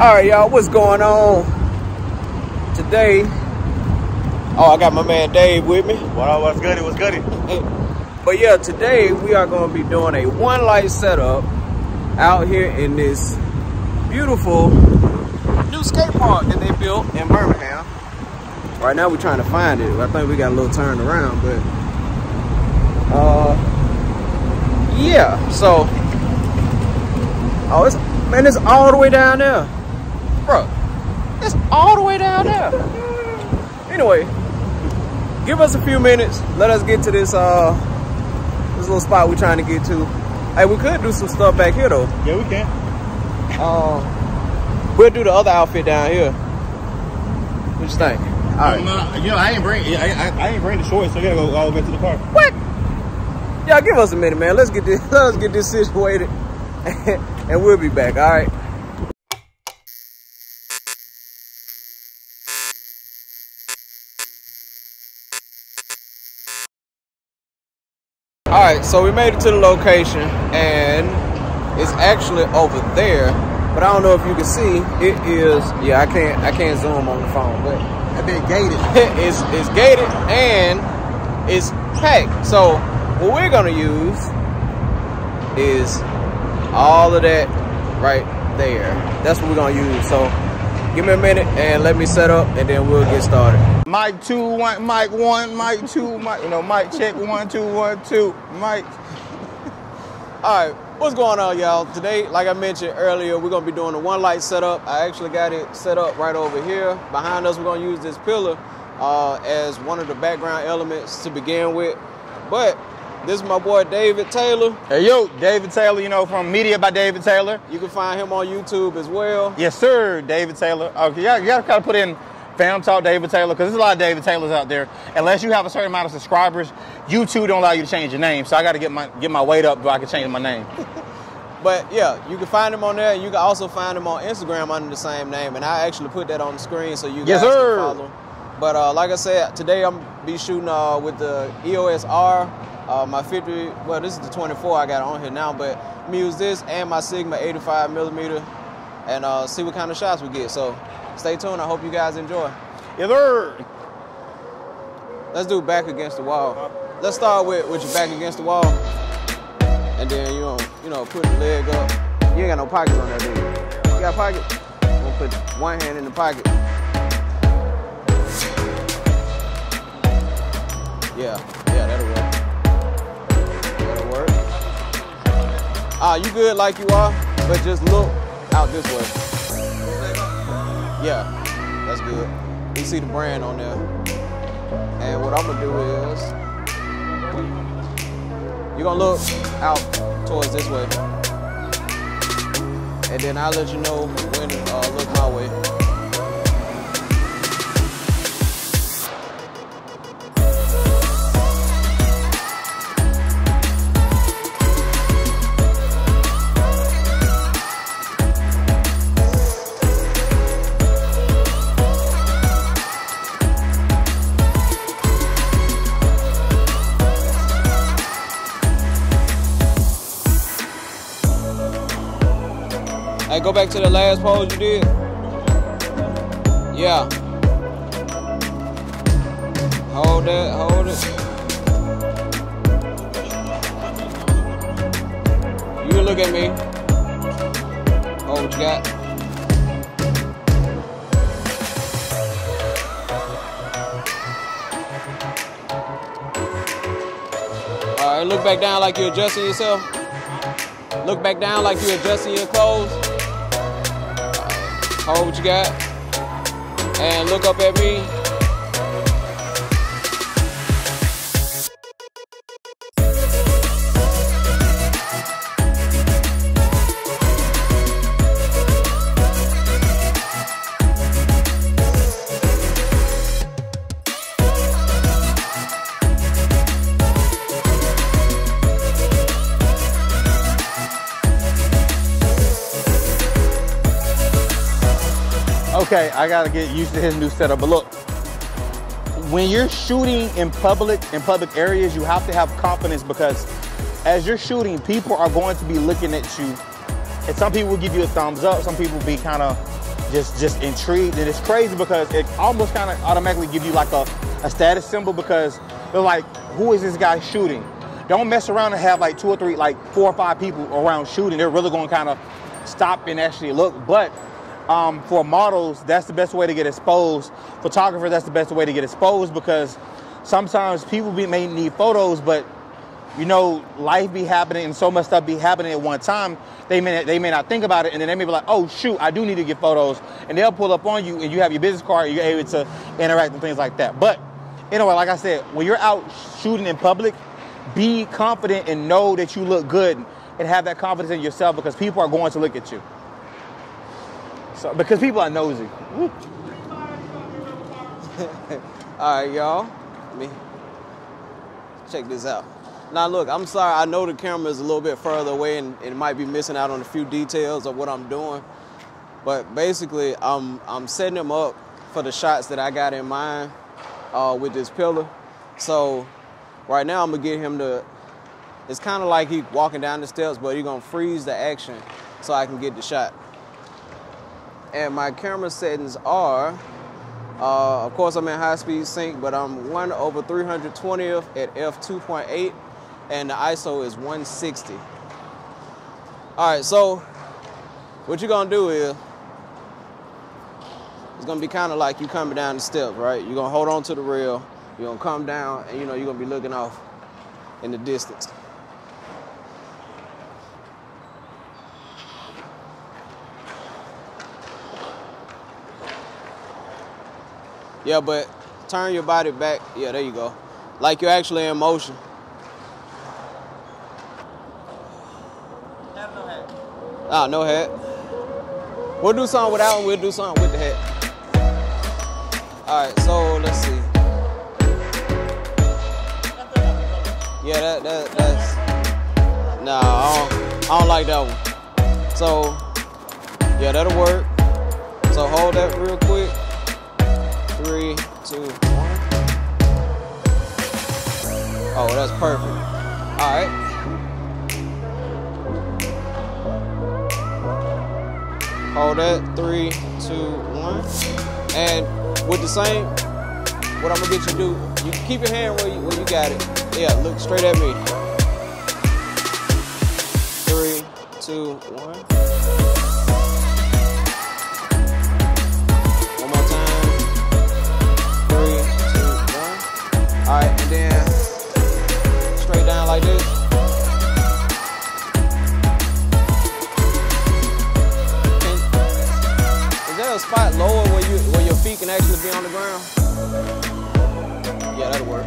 All right, y'all, what's going on today? Oh, I got my man Dave with me. What what's good? What's good? But yeah, today we are going to be doing a one light setup out here in this beautiful new skate park that they built in Birmingham. Right now we're trying to find it. I think we got a little turned around, but uh, yeah. So, oh, it's man, it's all the way down there bro, it's all the way down there. Anyway, give us a few minutes. Let us get to this uh this little spot we're trying to get to. Hey, we could do some stuff back here though. Yeah, we can. Uh, we'll do the other outfit down here. What you think? All right. Um, you know, I ain't bring I, I, I, ain't bring the shorts, so I gotta go all the way to the car. What? Y'all give us a minute, man. Let's get this let's get this situated, and we'll be back. All right. All right, so we made it to the location and it's actually over there, but I don't know if you can see. It is, yeah, I can't, I can't zoom on the phone, but a bit gated. it's it's gated and it's packed. So what we're gonna use is all of that right there. That's what we're gonna use. So give me a minute and let me set up and then we'll get started. Mic two, one, mic one, mic two, mic, you know, mic check one, two, one, two, mic. All right, what's going on, y'all? Today, like I mentioned earlier, we're gonna be doing a one light setup. I actually got it set up right over here. Behind us, we're gonna use this pillar uh, as one of the background elements to begin with. But this is my boy David Taylor. Hey yo, David Taylor, you know, from Media by David Taylor. You can find him on YouTube as well. Yes, sir, David Taylor. Okay, you gotta kind of put in Fam Talk David Taylor, because there's a lot of David Taylors out there. Unless you have a certain amount of subscribers, YouTube don't allow you to change your name. So I got to get my get my weight up so I can change my name. but yeah, you can find him on there. You can also find him on Instagram under the same name, and I actually put that on the screen so you guys yes, can follow. But uh, like I said, today I'm be shooting uh, with the EOS R. Uh, my 50, well, this is the 24 I got on here now, but I'm gonna use this and my Sigma 85 millimeter and uh, see what kind of shots we get. So stay tuned. I hope you guys enjoy. Either. Let's do back against the wall. Let's start with, with your back against the wall. And then you know, you know, put the leg up. You ain't got no pockets on that, dude. you? You got pockets? I'm gonna put one hand in the pocket. Yeah, Ah, you good like you are, but just look out this way. Yeah, that's good. You see the brand on there. And what I'm gonna do is, you're gonna look out towards this way. And then I'll let you know when uh, look my way. Go back to the last pose you did. Yeah. Hold it, hold it. You look at me. Hold what you got? All right, look back down like you're adjusting yourself. Look back down like you're adjusting your clothes. Hold what you got. And look up at me. Okay, I gotta get used to his new setup. But look, when you're shooting in public in public areas, you have to have confidence because as you're shooting, people are going to be looking at you. And some people will give you a thumbs up, some people will be kind of just just intrigued. And it's crazy because it almost kind of automatically give you like a, a status symbol because they're like, who is this guy shooting? Don't mess around and have like two or three, like four or five people around shooting. They're really going to kind of stop and actually look. But um, for models, that's the best way to get exposed. Photographers, that's the best way to get exposed because sometimes people be, may need photos, but you know, life be happening and so much stuff be happening at one time. They may they may not think about it, and then they may be like, "Oh shoot, I do need to get photos," and they'll pull up on you, and you have your business card, you're able to interact and things like that. But anyway, like I said, when you're out shooting in public, be confident and know that you look good, and have that confidence in yourself because people are going to look at you. So because people are nosy. All right, y'all. Let me check this out. Now, look, I'm sorry. I know the camera is a little bit further away and it might be missing out on a few details of what I'm doing. But basically, I'm I'm setting them up for the shots that I got in mind uh, with this pillar. So right now, I'm gonna get him to. It's kind of like he walking down the steps, but he's gonna freeze the action so I can get the shot. And my camera settings are uh, of course, I'm in high speed sync, but I'm 1 over 320th at f2.8, and the ISO is 160. All right, so what you're gonna do is, it's gonna be kind of like you coming down the steps, right? You're gonna hold on to the rail, you're gonna come down, and you know, you're gonna be looking off in the distance. Yeah, but turn your body back. Yeah, there you go. Like you're actually in motion. Have no hat. Ah, no hat. We'll do something without one, we'll do something with the hat. Alright, so let's see. Yeah, that, that that's nah, I don't, I don't like that one. So yeah, that'll work. So hold that real quick. Three, two, one. Oh, that's perfect. All right. Hold that. Three, two, one. And with the same, what I'm gonna get you to do, you keep your hand where you where you got it. Yeah, look straight at me. Three, two, one. One. All right, and then straight down like this. Is there a spot lower where you where your feet can actually be on the ground? Yeah, that'll work.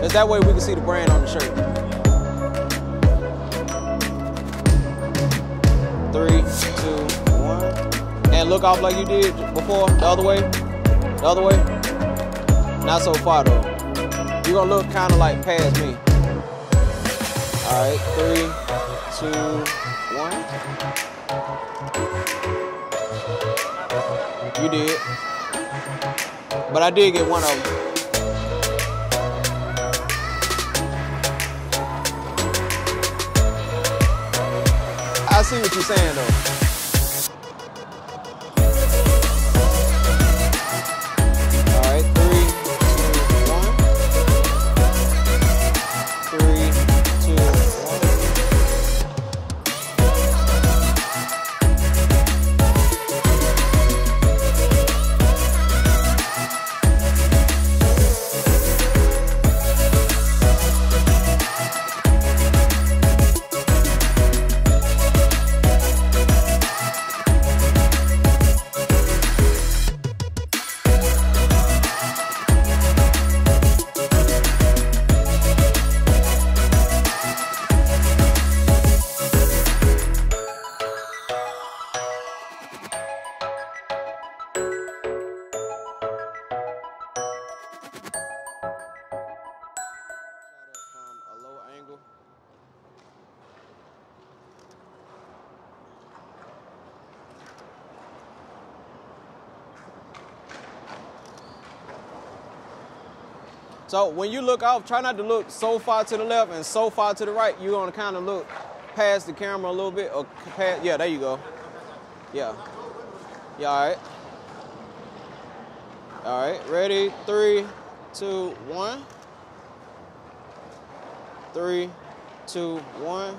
Cause that way we can see the brand on the shirt. Three, two, one. And look off like you did before, the other way. The other way. Not so far though. You're gonna look kind of like past me. All right, three, two, one. You did. But I did get one of them. I see what you're saying though. So when you look off, try not to look so far to the left and so far to the right. You're gonna kind of look past the camera a little bit, or past. Yeah, there you go. Yeah. Yeah, all right. All right, ready? Three, two, one. Three, two, one.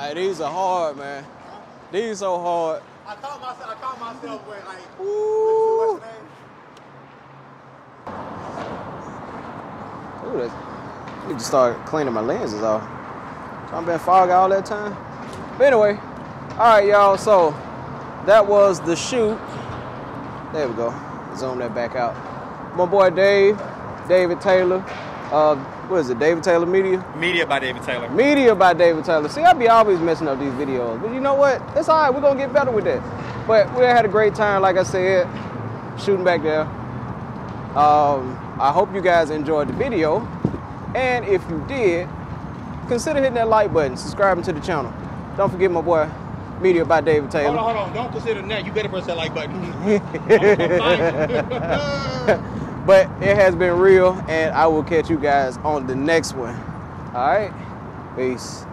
Hey, these are hard, man. These so hard. I caught myself. I caught myself when like. Ooh. What's your name? Ooh, that, I need to start cleaning my lenses off. So I've been fog all that time. But anyway, all right, y'all. So that was the shoot. There we go. Zoom that back out. My boy Dave, David Taylor. Uh, what is it? David Taylor Media. Media by David Taylor. Media by David Taylor. See, I be always messing up these videos, but you know what? It's all right. We're gonna get better with that. But we had a great time, like I said, shooting back there. Um, I hope you guys enjoyed the video, and if you did, consider hitting that like button, subscribing to the channel. Don't forget my boy, Media by David Taylor. Hold on, hold on. Don't consider that. You better press that like button. I'm gonna find you. But it has been real, and I will catch you guys on the next one. All right, peace.